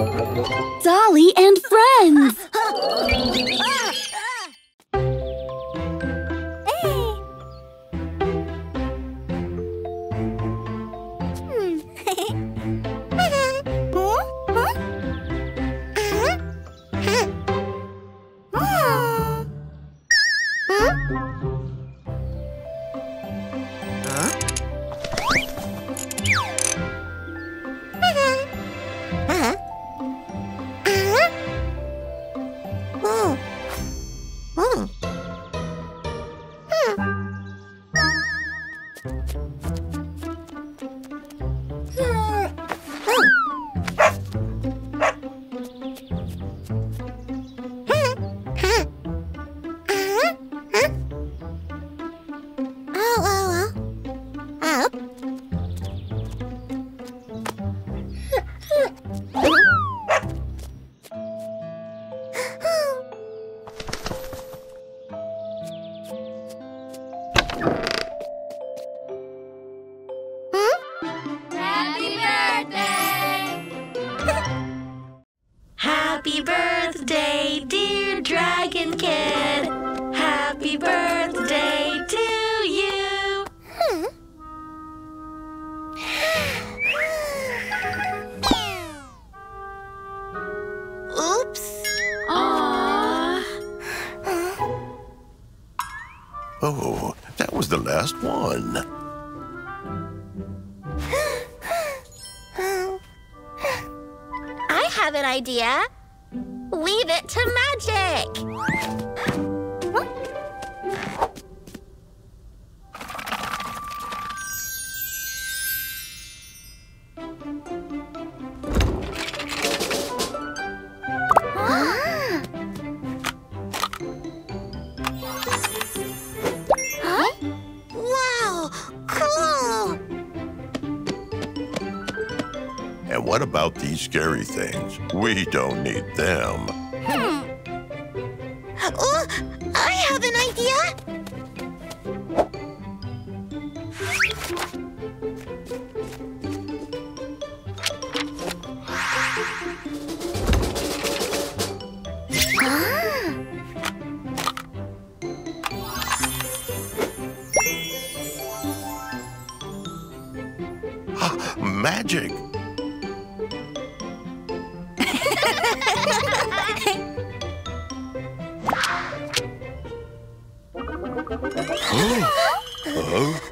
Dolly and friends! idea. Leave it to magic. About these scary things? We don't need them. Hmm. Oh, I have an idea. Ah, magic! Huh? Happy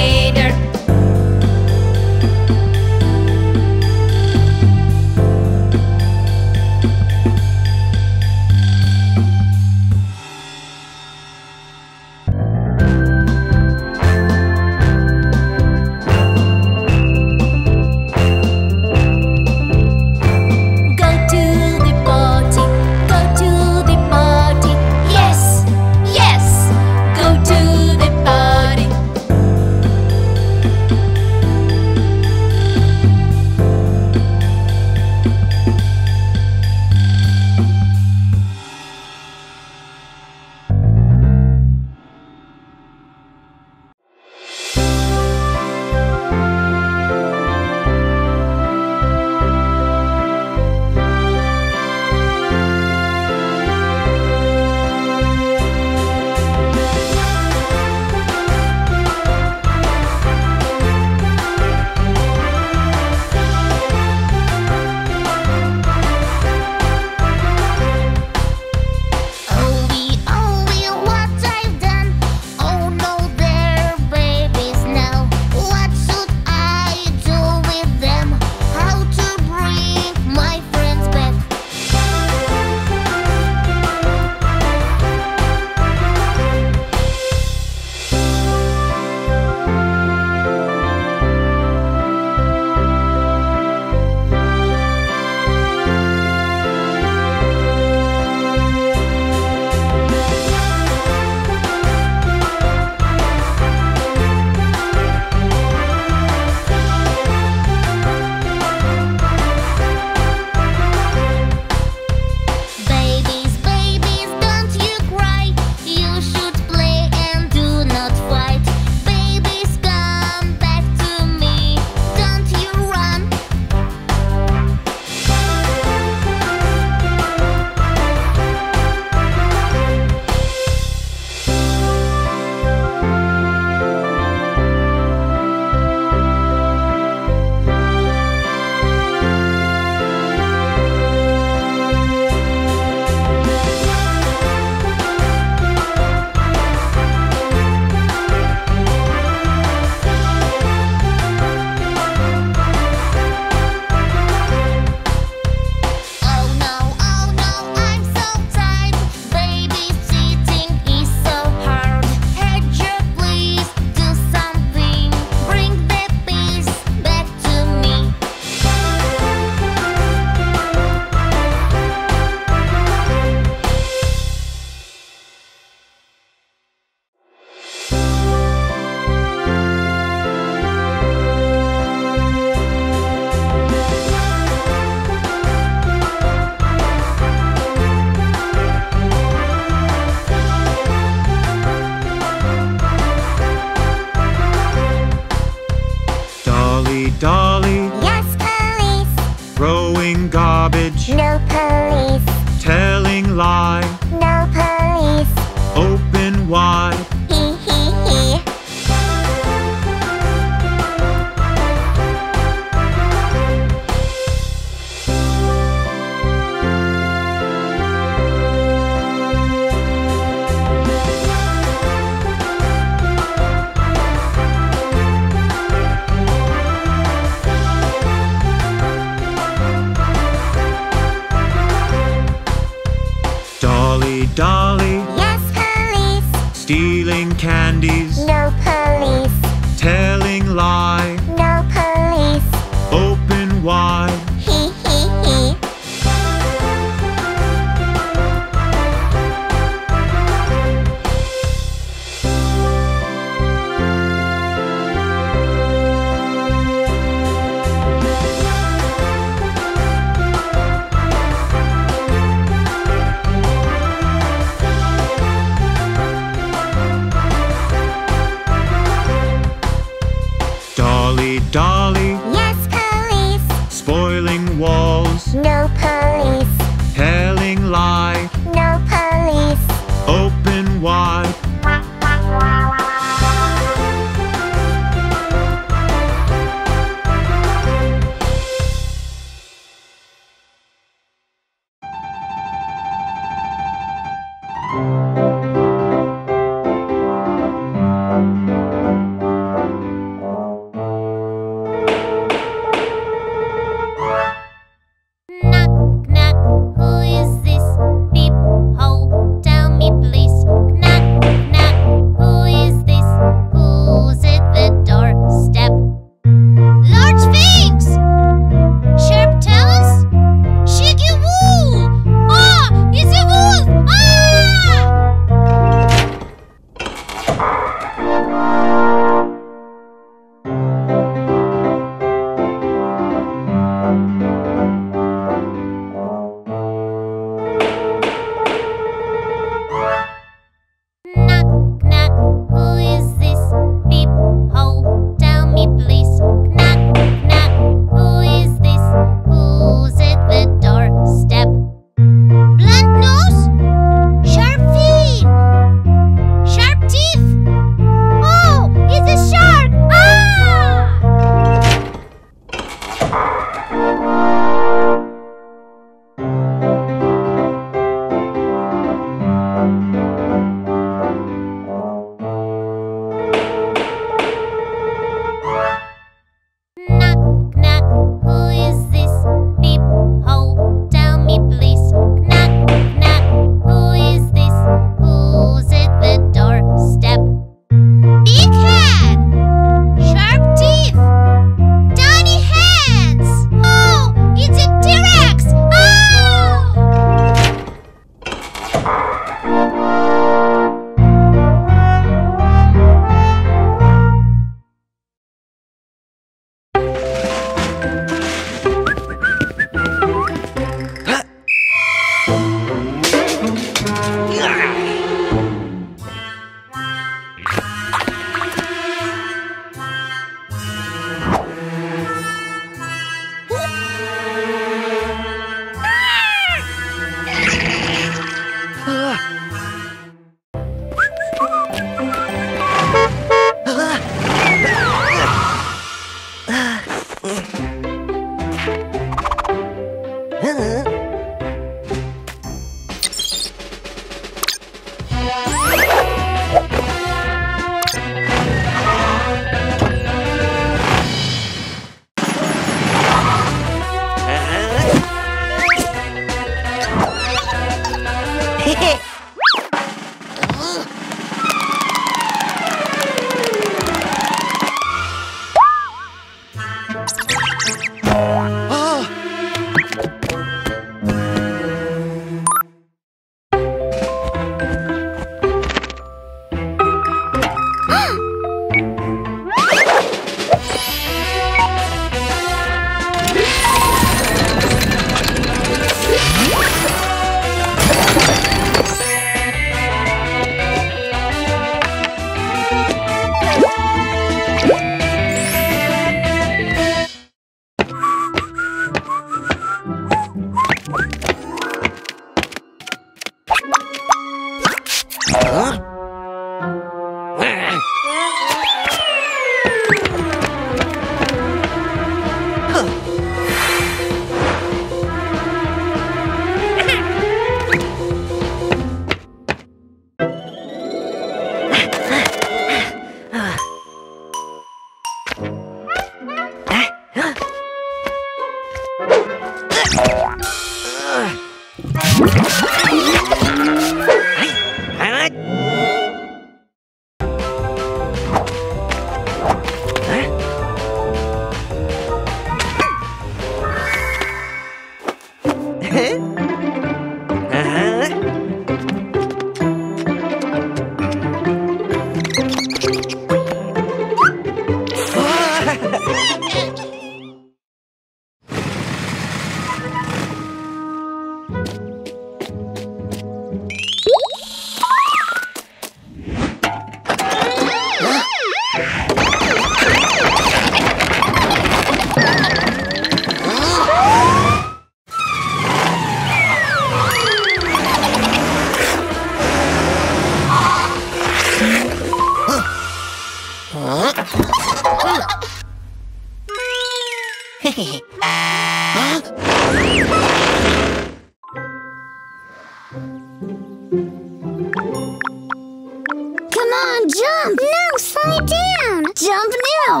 on, jump! No, slide down! Jump now!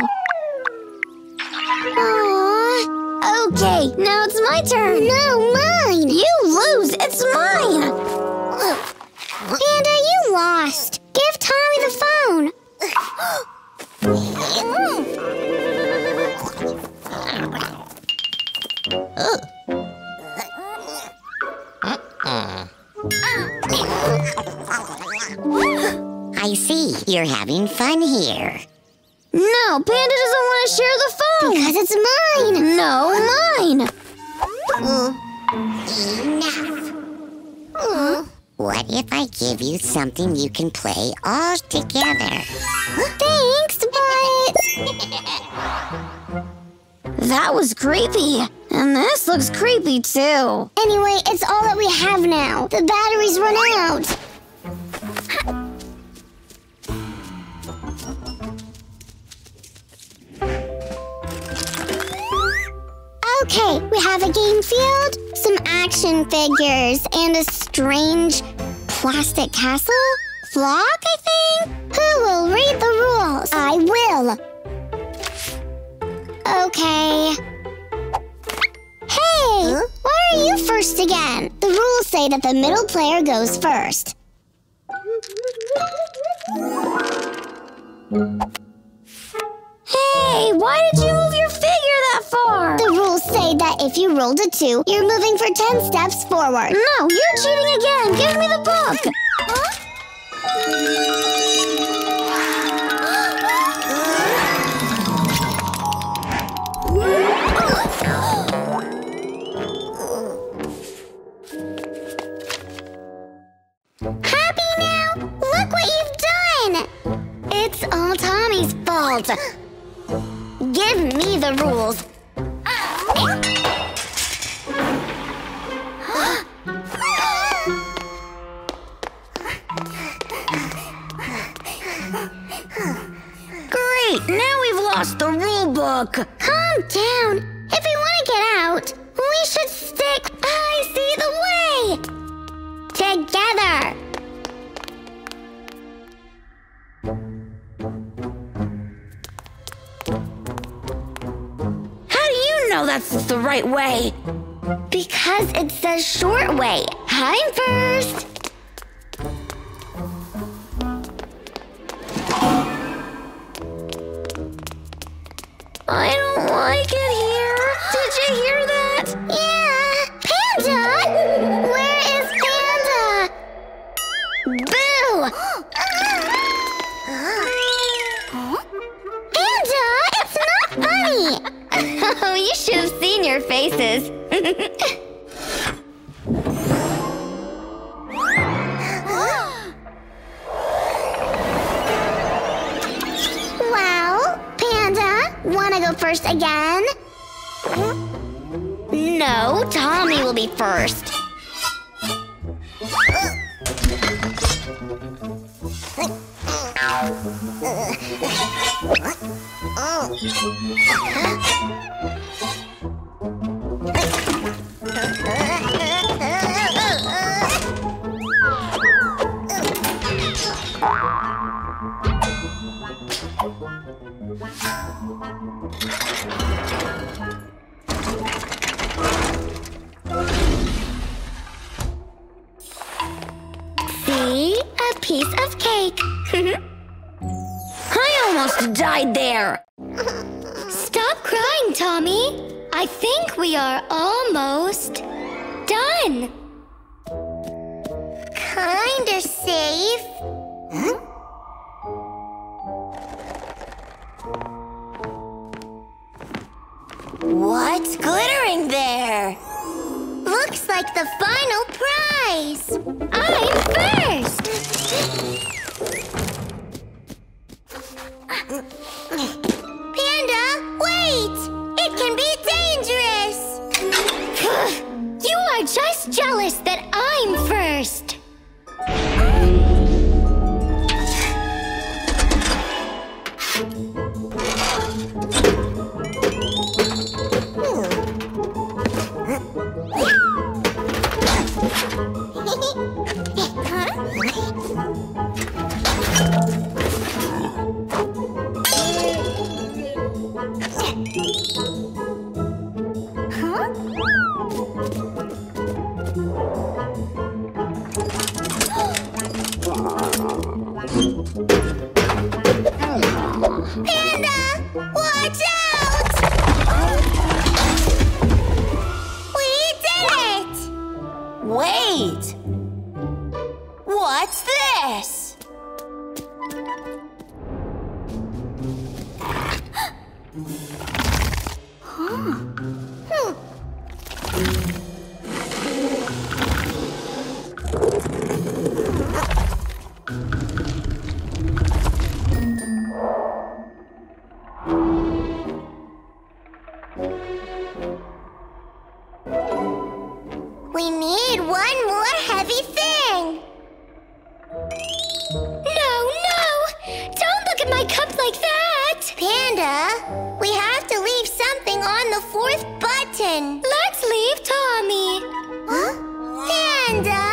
Aww. Okay, now it's my turn. No, mine! You lose! It's mine! Panda, you lost! Give Tommy the phone! Oh. I see. You're having fun here. No, Panda doesn't want to share the phone! Because it's mine! No, mine! Enough. What if I give you something you can play all together? Thanks, but. that was creepy. And this looks creepy too. Anyway, it's all that we have now. The batteries run out. Okay, we have a game field, some action figures, and a strange plastic castle? Flock, I think? Who will read the rules? I will. Okay. Hey, why are you first again? The rules say that the middle player goes first. Hey, why did you figure that far? The rules say that if you rolled a two, you're moving for 10 steps forward. No, you're cheating again. Give me the book. Happy Because it says short way. I'm first. I don't like it here. Did you hear that? Yeah. Panda! Where is Panda? Boo! Panda! It's not funny! Oh, you should have seen your faces. Well, Panda, wanna go first again? No, Tommy will be first. I think we are almost done. Kinda safe. What's glittering there? Looks like the final prize. I'm first. Jealous that I'm first. Panda! Watch out! We did it! Wait! What's this? We Panda, we have to leave something on the fourth button. Let's leave Tommy. Huh? Panda?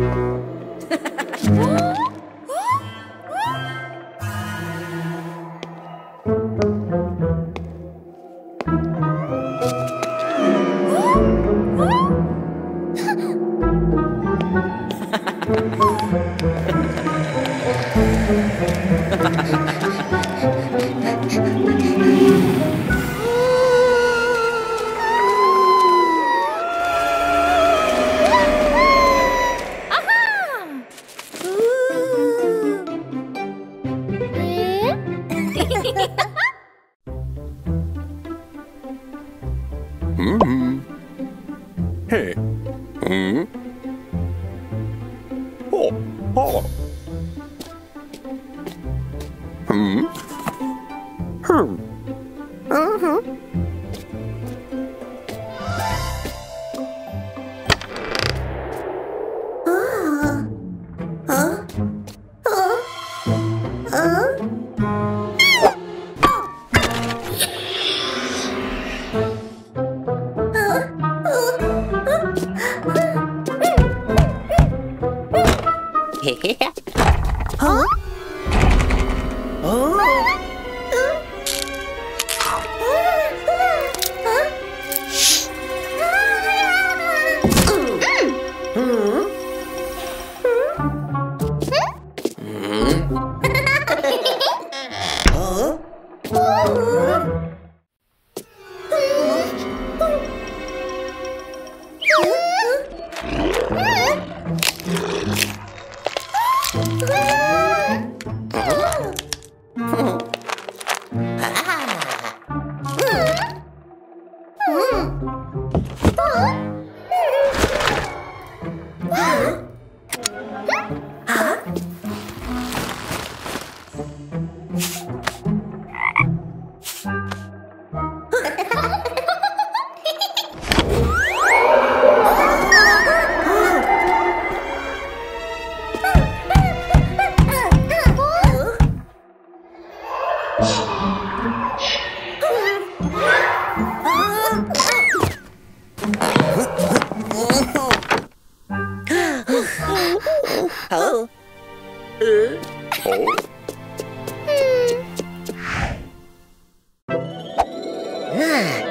Hmm. Uh-huh. Yeah.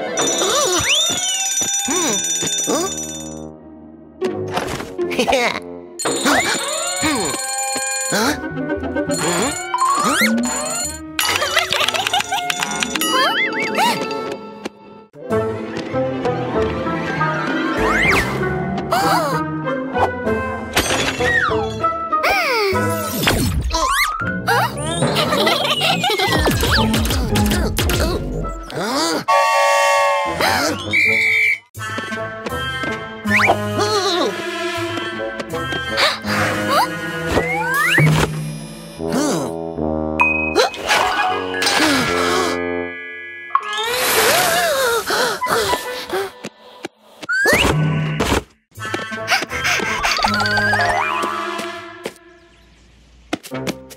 Huh?